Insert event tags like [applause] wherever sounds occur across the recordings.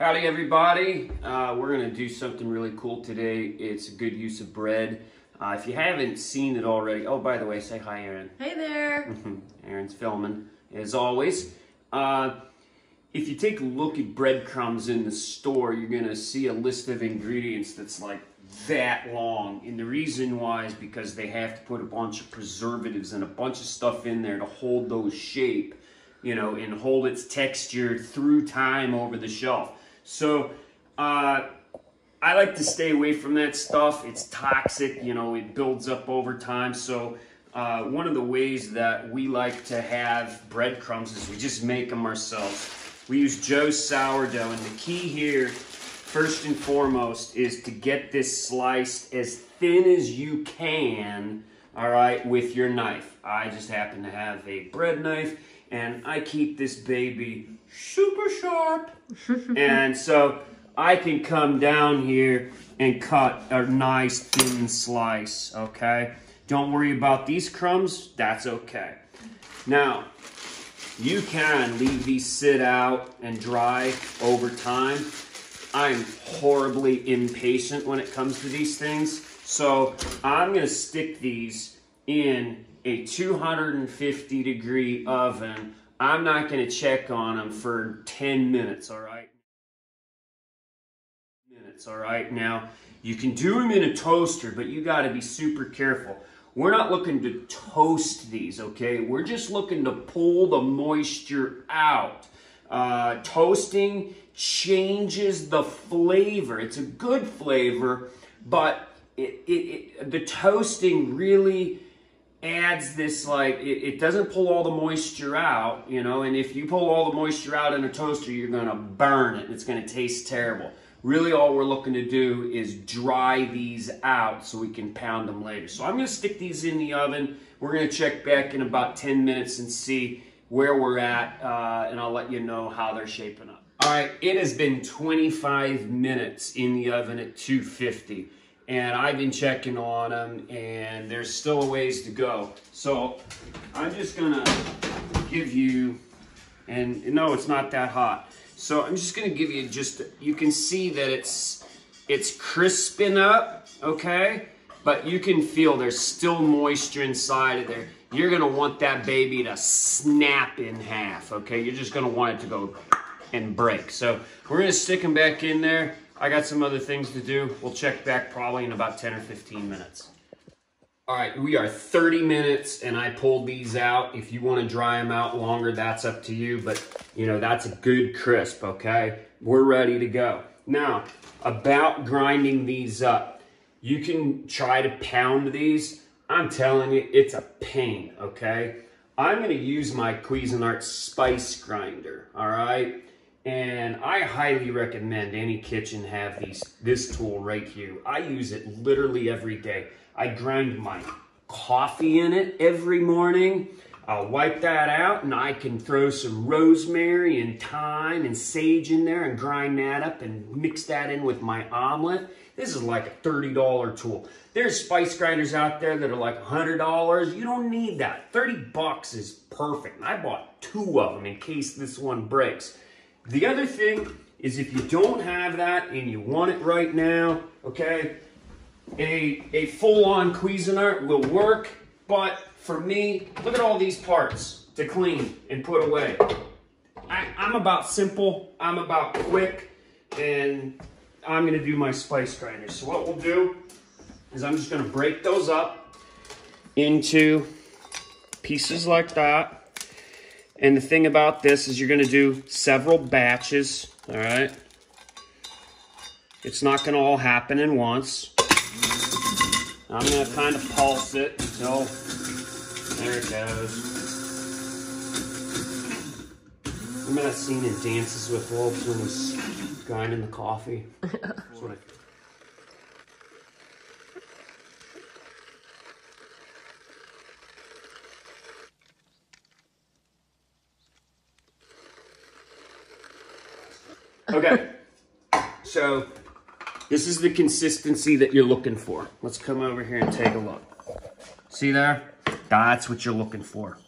Howdy everybody. Uh, we're going to do something really cool today. It's a good use of bread. Uh, if you haven't seen it already, oh, by the way, say hi, Aaron. Hey there. [laughs] Aaron's filming, as always. Uh, if you take a look at breadcrumbs in the store, you're going to see a list of ingredients that's like that long. And the reason why is because they have to put a bunch of preservatives and a bunch of stuff in there to hold those shape, you know, and hold its texture through time over the shelf. So, uh, I like to stay away from that stuff. It's toxic, you know, it builds up over time. So, uh, one of the ways that we like to have breadcrumbs is we just make them ourselves. We use Joe's sourdough, and the key here, first and foremost, is to get this sliced as thin as you can, all right, with your knife. I just happen to have a bread knife, and I keep this baby super sharp. [laughs] and so I can come down here and cut a nice thin slice, okay? Don't worry about these crumbs, that's okay. Now, you can leave these sit out and dry over time. I'm horribly impatient when it comes to these things. So I'm gonna stick these in a 250 degree oven. I'm not gonna check on them for 10 minutes, all right? Minutes, all right? Now, you can do them in a toaster, but you gotta be super careful. We're not looking to toast these, okay? We're just looking to pull the moisture out. Uh, toasting changes the flavor. It's a good flavor, but it, it, it the toasting really adds this like it, it, doesn't pull all the moisture out you know and if you pull all the moisture out in a toaster you're to burn it it's to taste terrible. Really all we're looking to do is dry these out so we can pound them later. So i'm to stick these in the oven. We're to check back in about 10 minutes and see where we're at uh, and i'll let you know how they're shaping up. All right it has been 25 minutes in the oven at 250 and I've been checking on them and there's still a ways to go. So I'm just gonna give you, and no, it's not that hot. So I'm just gonna give you just, you can see that it's, it's crisping up, okay? But you can feel there's still moisture inside of there. You're gonna want that baby to snap in half, okay? You're just gonna want it to go and break. So we're gonna stick them back in there. I got some other things to do. We'll check back probably in about 10 or 15 minutes. All right, we are 30 minutes and I pulled these out. If you wanna dry them out longer, that's up to you, but you know, that's a good crisp, okay? We're ready to go. Now, about grinding these up. You can try to pound these. I'm telling you, it's a pain, okay? I'm gonna use my Cuisinart Spice Grinder, all right? And I highly recommend any kitchen have these this tool right here. I use it literally every day. I grind my coffee in it every morning. I'll wipe that out and I can throw some rosemary and thyme and sage in there and grind that up and mix that in with my omelet. This is like a $30 tool. There's spice grinders out there that are like $100. You don't need that. 30 bucks is perfect. I bought two of them in case this one breaks. The other thing is if you don't have that and you want it right now, okay, a, a full-on Cuisinart will work, but for me, look at all these parts to clean and put away. I, I'm about simple, I'm about quick, and I'm gonna do my spice grinders. So what we'll do is I'm just gonna break those up into pieces like that. And the thing about this is you're going to do several batches, all right? It's not going to all happen in once. I'm going to kind of pulse it until, there it goes. Remember that scene in Dances with Wolves when he's grinding the coffee? [laughs] Okay, so this is the consistency that you're looking for. Let's come over here and take a look. See there? That's what you're looking for.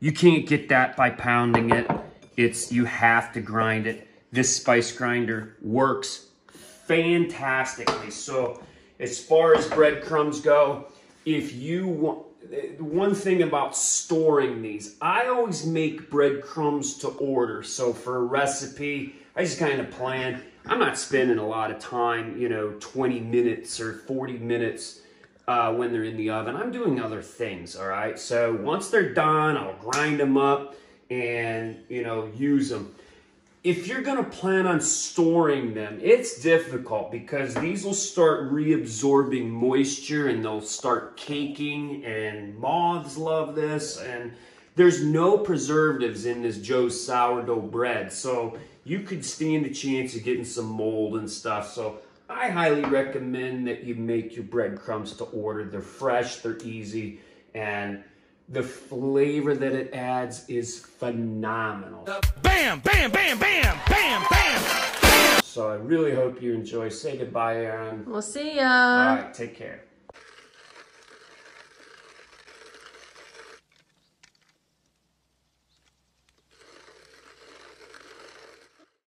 You can't get that by pounding it. It's You have to grind it. this spice grinder works fantastically. So as far as breadcrumbs go, if you want, one thing about storing these, I always make breadcrumbs to order. So for a recipe, I just kind of plan. I'm not spending a lot of time, you know, 20 minutes or 40 minutes uh, when they're in the oven. I'm doing other things, all right? So once they're done, I'll grind them up and, you know, use them if you're going to plan on storing them, it's difficult because these will start reabsorbing moisture and they'll start caking and moths love this and there's no preservatives in this Joe's sourdough bread. So you could stand a chance of getting some mold and stuff. So I highly recommend that you make your breadcrumbs to order. They're fresh, they're easy, and the flavor that it adds is phenomenal. Bam, bam, bam, bam, bam, bam. So I really hope you enjoy. Say goodbye, Aaron. We'll see ya. All right, take care.